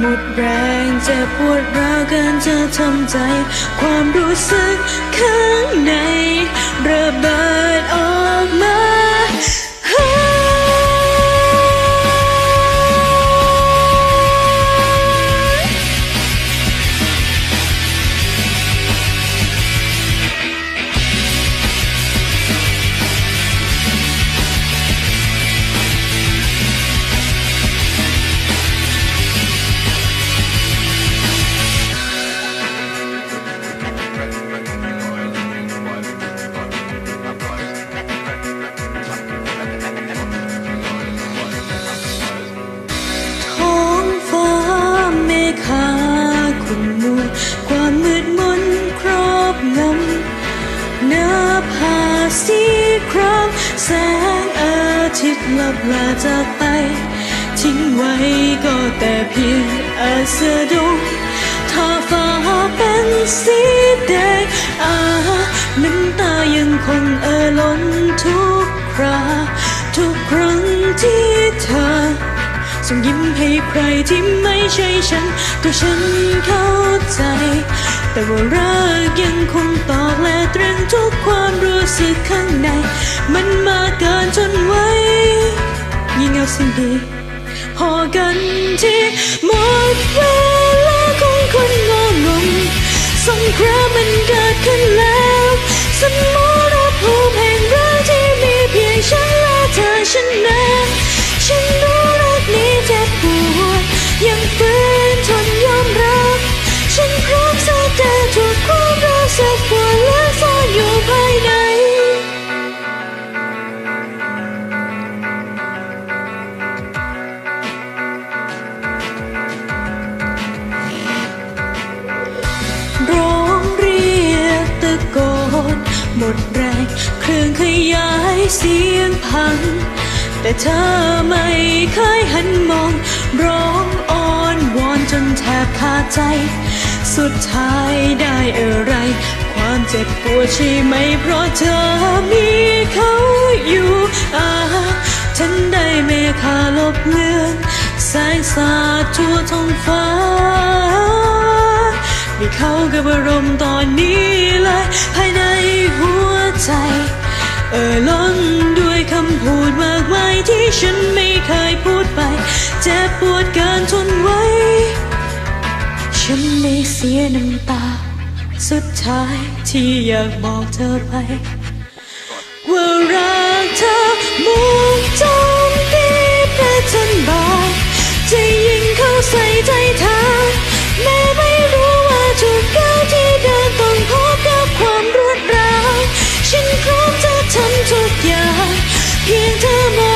หมดแรงเจ็บปวดร้าวเกินจะทำใจ ความรู้สึกข้างในระเบิดออกมา ความมืดมนครอบงำหน้าผาสีครามแสงอาทิตย์ลับลาจากไป ทิ้งไว้ก็แต่เพียงอาสดุงถ้าฟ้าเป็นสีแดงอาน้ำตายังคงเอ่อล้นทุก่งยิ้มให้ใครที่ไม่ใช่ฉัน ก็ฉันเข้าใจ แต่ว่ารักยังคงตอกและตรึงทุกความรู้สึกข้างใน มันมาเกินจนไหวยิ่งเอาสิ่งดี พอกันที่หมดเวลา หมดแรงเครื่องขยายเสียงพัง แต่เธอไม่เคยหันมอง ร้องอ้อนวอนจนแทบขาดใจ สุดท้ายได้อะไร ความเจ็บปวดใช่ไหม เพราะเธอมีเขาอยู่อาฉันได้เมฆาลบเลือนแสงสาดทั่วท้องฟ้ามีเขากับอารมณ์ตอนนี้เลยภายใน ใจ เอ่อล้นด้วยคำพูดมากมายที่ฉันไม่เคยพูดไป เจ็บปวดเกินทนไว้ ฉันไม่เสียน้ำตา สุดท้ายที่อยากบอกเธอไป 天的梦。